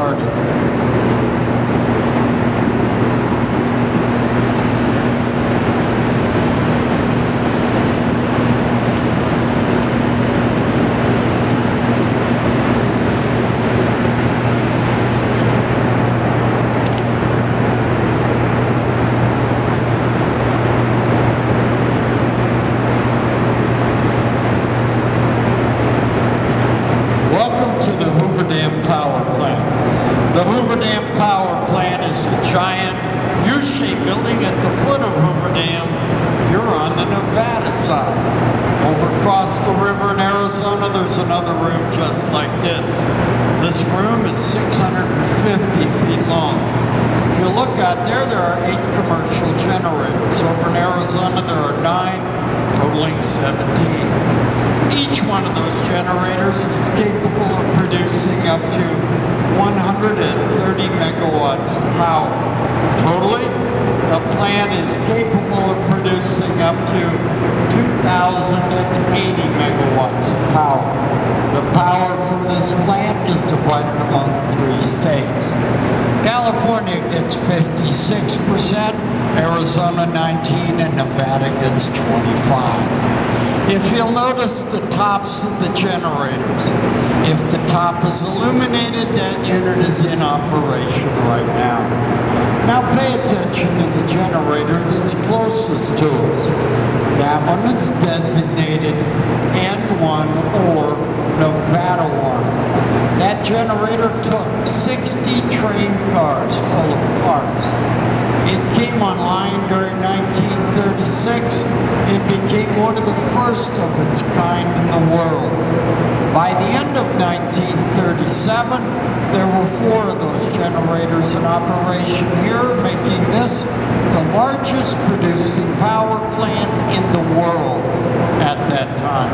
started. Welcome to the Hoover Dam Power Plant. The Hoover Dam Power Plant is a giant U-shaped building at the foot of Hoover Dam. You're on the Nevada side. Over across the river in Arizona, there's another room just like this. This room is 650 feet long. If you look out there, there are eight commercial generators. Over in Arizona, there are nine, totaling 17. Each one of those generators is capable of producing up to 130 megawatts of power. Totally, the plant is capable of producing up to 2,080 megawatts of power. The power from this plant is divided among three states. California gets 56%, Arizona 19, and Nevada gets 25. If you'll notice the tops of the generators, if the top is illuminated, that unit is in operation right now. Now pay attention to the generator that's closest to us. That one is designated N1 or Nevada 1. That generator took 60 train cars full of parts. It came online during 1936. It became one of the first of its kind in the world. By the end of 1937, there were four of those generators in operation here, making this the largest producing power plant in the world at that time.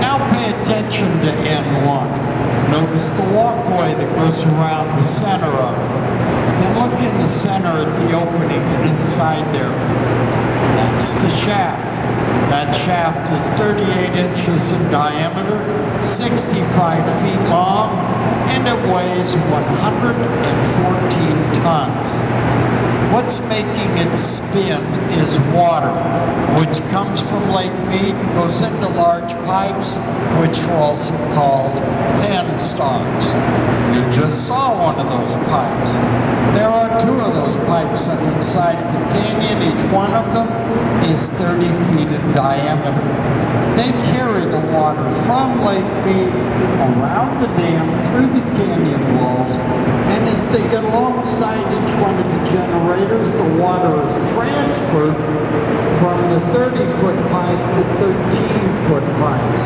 Now pay attention to N1. Notice the walkway that goes around the center of it. Then look in the center at the opening and inside there. That's the shaft. That shaft is 38 inches in diameter, 65 feet long, and it weighs 114 tons. What's making it spin is water, which comes from Lake Mead, goes into large pipes, which are also called penstocks. Just saw one of those pipes. There are two of those pipes on each side of the canyon. Each one of them is 30 feet in diameter. They carry the water from Lake Mead around the dam through the canyon walls, and as they get alongside each one of the generators, the water is transferred from the 30-foot pipe to 13-foot pipes.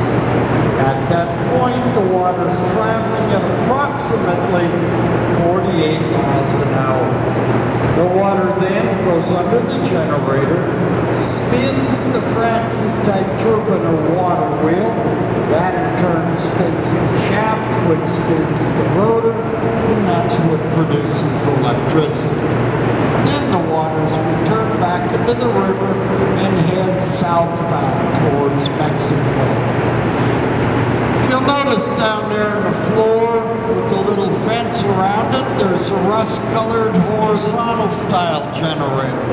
At that point, the water is traveling at approximately 48 miles an hour. The water then goes under the generator, spins the Francis type turbine or water wheel. That in turn spins the shaft, which spins the rotor, and that's what produces electricity. Then the water is returned back into the river and heads southbound towards Mexico. If you'll notice down there in the floor with the little fence around it, there's a rust-colored horizontal style generator.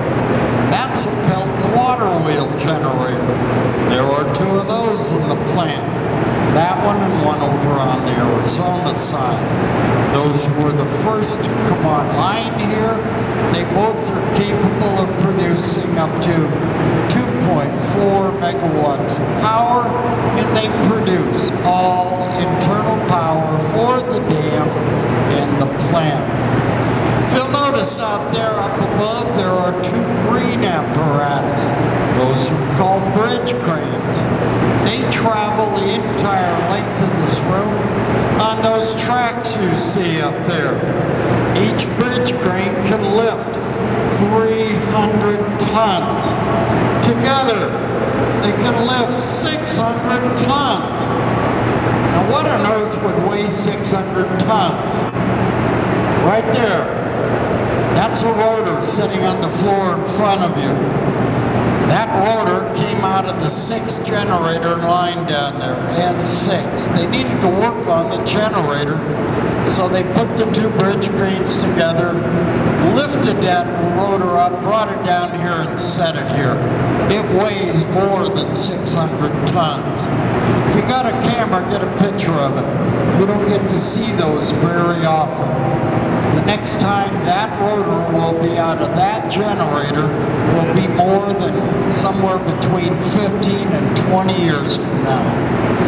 That's a Pelton water wheel generator. There are two of those in the plant. That one and one over on the Arizona side. Those were the first to come online here. They both are capable of producing up to 2.4 megawatts of power, and they produce all internal power for the dam and the plant. If you'll notice out there up above, there are two green apparatus. Those are called bridge cranes. They travel the entire length of this room on those tracks you see up there. Each bridge crane can lift 300 tons. Together, they can lift 600 tons. Now, what on earth would weigh 600 tons? Right there. That's a rotor sitting on the floor in front of you. That rotor came out of the sixth generator line down there, N6. They needed to work on the generator, so they put the two bridge cranes together, lifted that rotor up, brought it down here and set it here. It weighs more than 600 tons. If you got a camera, get a picture of it. You don't get to see those very often. The next time that rotor will be out of that generator will be more than somewhere between 15 and 20 years from now.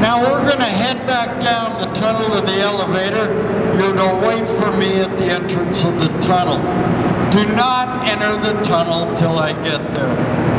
Now we're going to head back down the tunnel of the elevator. You're to wait for me at the entrance of the tunnel. Do not enter the tunnel till I get there.